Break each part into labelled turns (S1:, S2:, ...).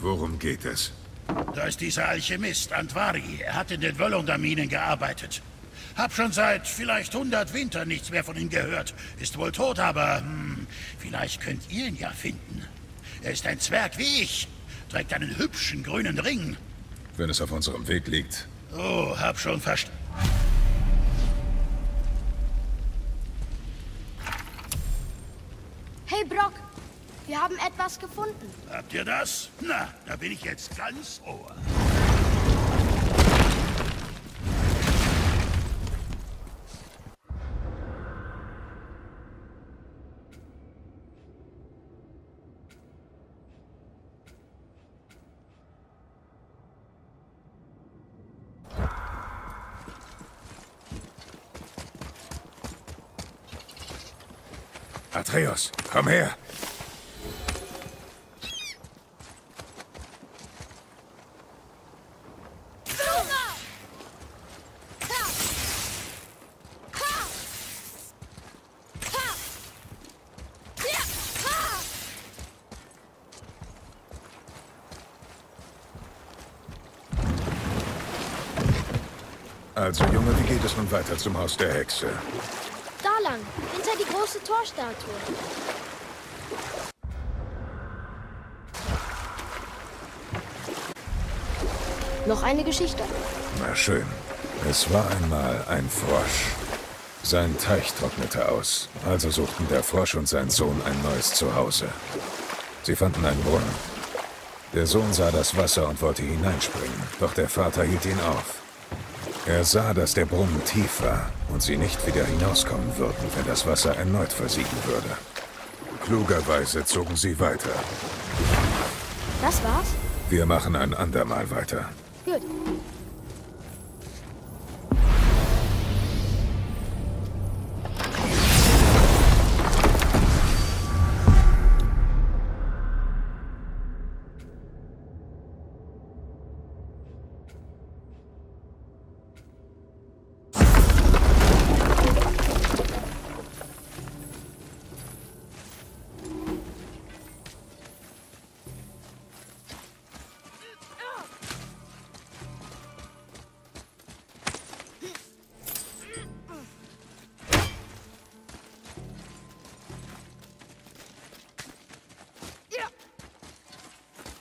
S1: Worum geht es?
S2: Da ist dieser Alchemist, Antvari. Er hat in den Wölunderminen gearbeitet. Hab schon seit vielleicht 100 Wintern nichts mehr von ihm gehört. Ist wohl tot, aber hm, vielleicht könnt ihr ihn ja finden. Er ist ein Zwerg wie ich. Trägt einen hübschen grünen Ring.
S1: Wenn es auf unserem Weg liegt.
S2: Oh, hab schon verstanden.
S3: Hey Brock, wir haben etwas gefunden.
S2: Habt ihr das? Na, da bin ich jetzt ganz ohr.
S1: Atreus, komm her. Also, Junge, wie geht es nun weiter zum Haus der Hexe?
S3: Da lang, hinter die große Torstatue. Noch eine Geschichte.
S1: Na schön. Es war einmal ein Frosch. Sein Teich trocknete aus, also suchten der Frosch und sein Sohn ein neues Zuhause. Sie fanden einen Brunnen. Der Sohn sah das Wasser und wollte hineinspringen, doch der Vater hielt ihn auf. Er sah, dass der Brunnen tief war und sie nicht wieder hinauskommen würden, wenn das Wasser erneut versiegen würde. Klugerweise zogen sie weiter.
S3: Das war's?
S1: Wir machen ein andermal weiter.
S3: Gut.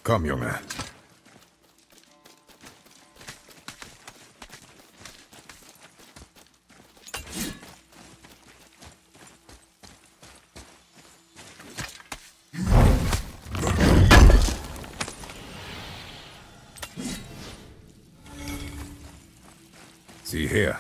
S1: Komm, Junge. Sieh her.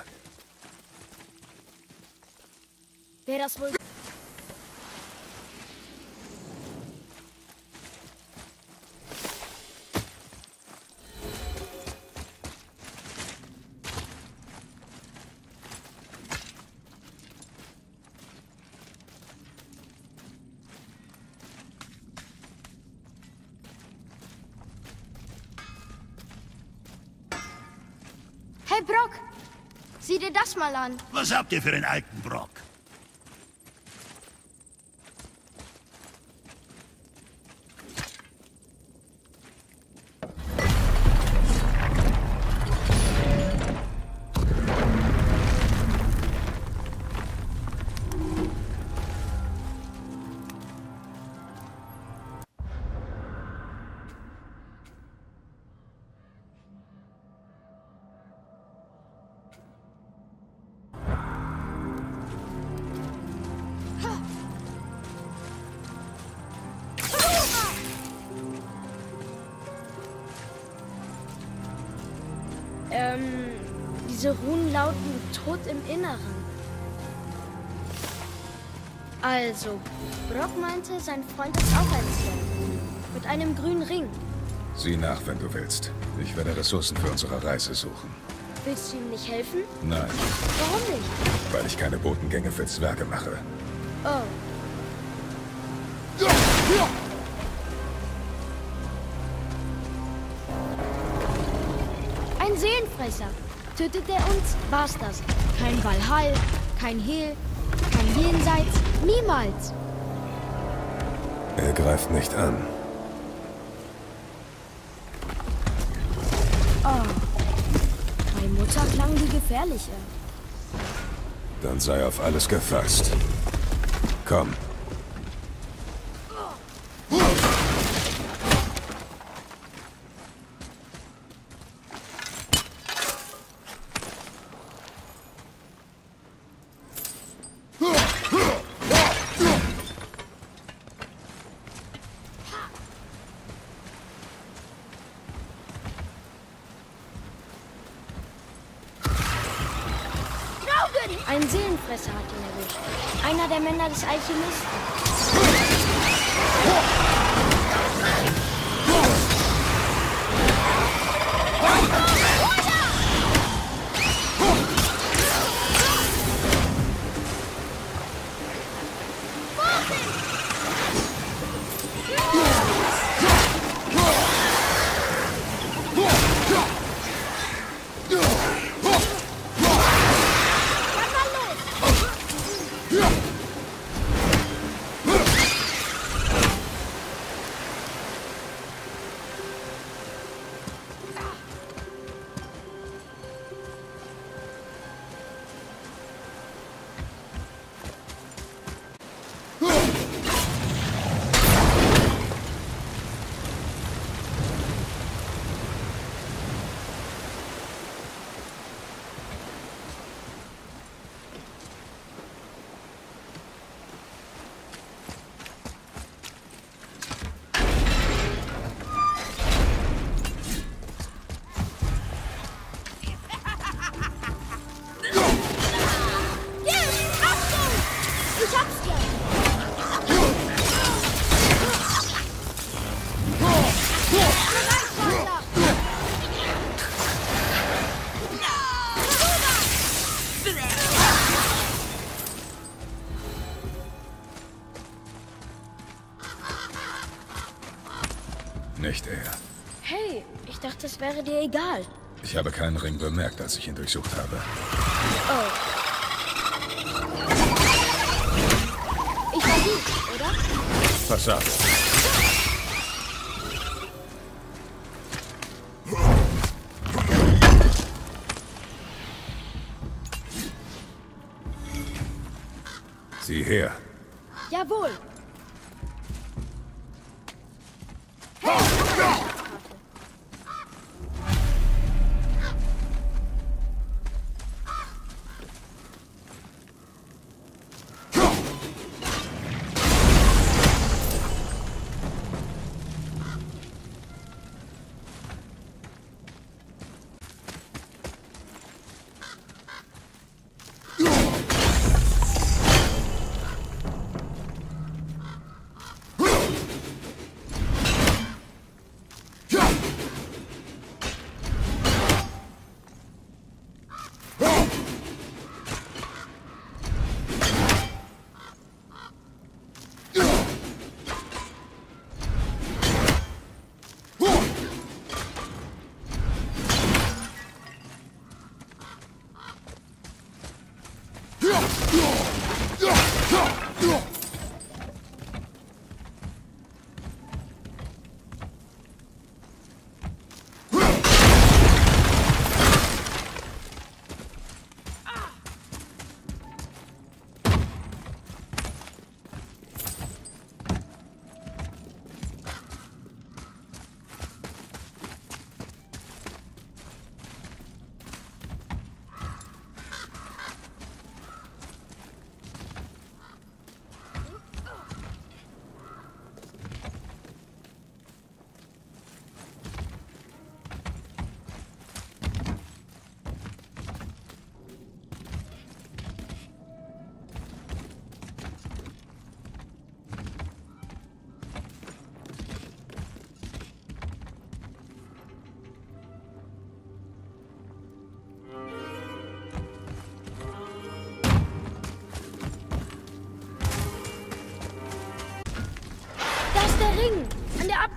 S3: Hey Brock, sieh dir das mal an.
S2: Was habt ihr für einen alten Brock?
S3: Diese Runen lauten Tod im Inneren. Also, Brock meinte, sein Freund ist auch ein Zwerg. Mit einem grünen Ring.
S1: Sieh nach, wenn du willst. Ich werde Ressourcen für unsere Reise suchen.
S3: Willst du ihm nicht helfen?
S1: Nein,
S3: Warum nicht?
S1: weil ich keine Botengänge für Zwerge mache.
S3: Oh, ein Seelenfresser. Tötet er uns, war's das. Kein Valhall, kein Hehl, kein Jenseits, niemals.
S1: Er greift nicht an.
S3: Ah, oh. Bei Mutter klang wie gefährlicher.
S1: Dann sei auf alles gefasst. Komm.
S3: Ein Seelenfresser hat ihn erwischt. Einer der Männer des Alchemisten.
S1: Nicht er.
S3: Hey, ich dachte, es wäre dir egal.
S1: Ich habe keinen Ring bemerkt, als ich ihn durchsucht habe.
S3: Oh. Ich war gut, oder?
S1: Pass auf. Sieh her.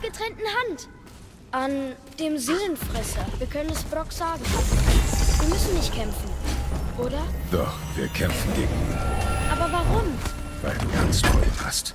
S3: Abgetrennten Hand. An dem Seelenfresser. Wir können es Brock sagen. Wir müssen nicht kämpfen. Oder?
S1: Doch, wir kämpfen gegen ihn,
S3: Aber warum?
S1: weil du ganz toll.
S3: Fast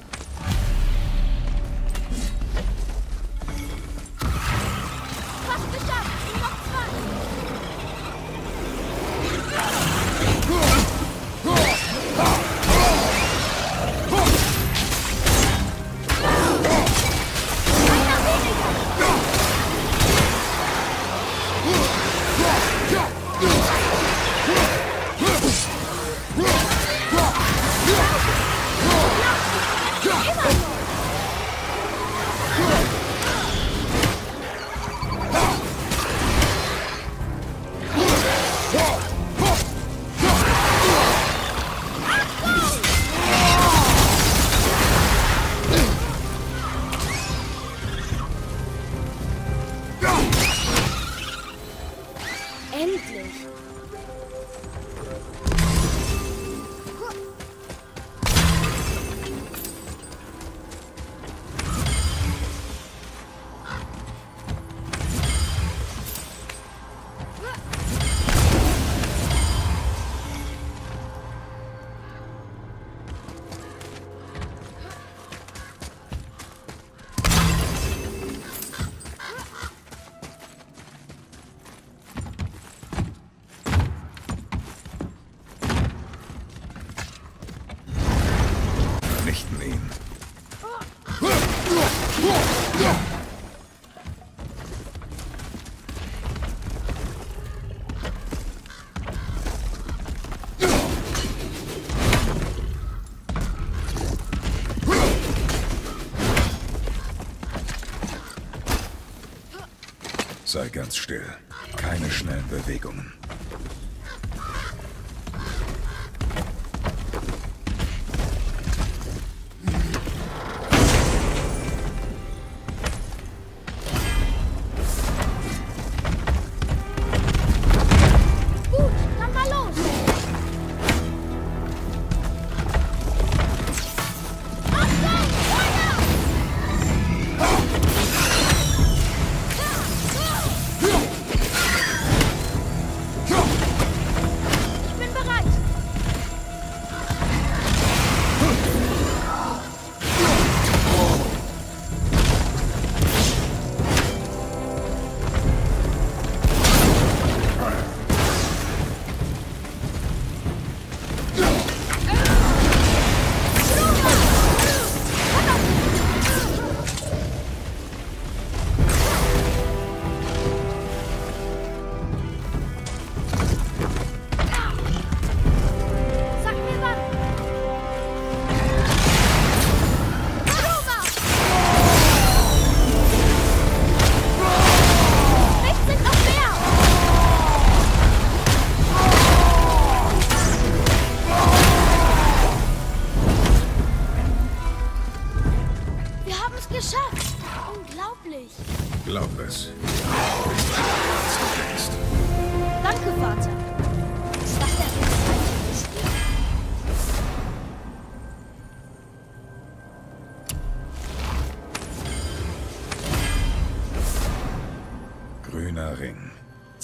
S1: Sei ganz still. Keine schnellen Bewegungen.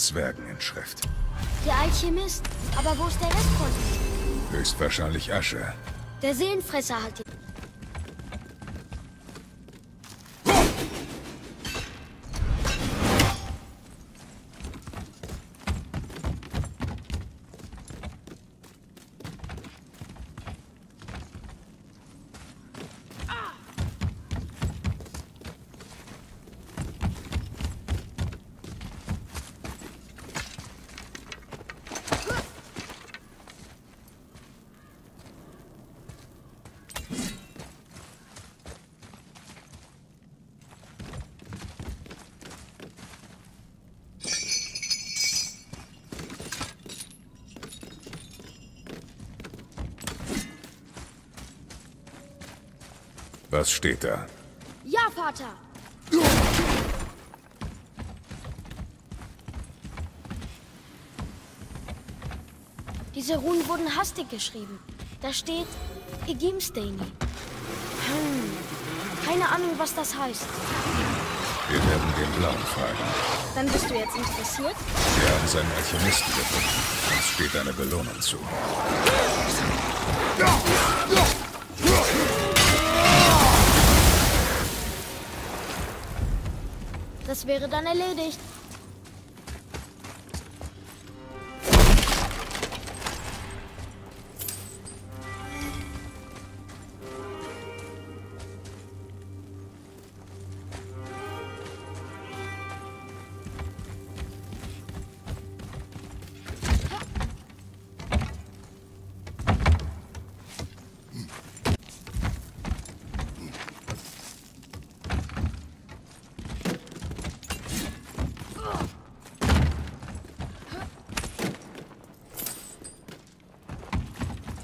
S1: Zwergeninschrift.
S3: Der Alchemist. Aber wo ist der Rest von ihm?
S1: Höchstwahrscheinlich Asche.
S3: Der Seelenfresser hat ihn.
S1: Was steht da?
S3: Ja, Vater. Diese Runen wurden hastig geschrieben. Da steht Egimsteini. Hm. Keine Ahnung, was das heißt.
S1: Wir werden den Blauen fragen.
S3: Dann bist du jetzt interessiert?
S1: Wir haben seinen Alchemisten gefunden. Uns steht eine Belohnung zu.
S3: Das wäre dann erledigt.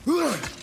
S1: Ugh!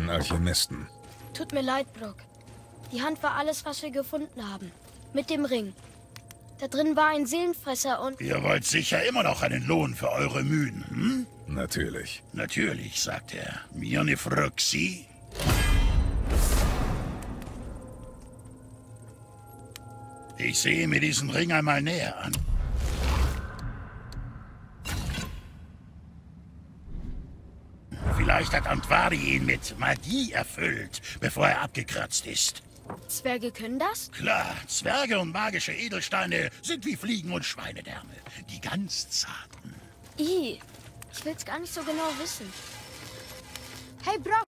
S1: Einen Alchemisten.
S3: Tut mir leid, Brock. Die Hand war alles, was wir gefunden haben. Mit dem Ring. Da drin war ein Seelenfresser und...
S2: Ihr wollt sicher immer noch einen Lohn für eure Mühen, hm?
S1: Natürlich.
S2: Natürlich, sagt er. Mir ne Fruxi. Ich sehe mir diesen Ring einmal näher an. Hat Antvari ihn mit Magie erfüllt, bevor er abgekratzt ist.
S3: Zwerge können das?
S2: Klar, Zwerge und magische Edelsteine sind wie Fliegen und Schweinedärme. Die ganz zarten.
S3: I, ich will's gar nicht so genau wissen. Hey, Brock!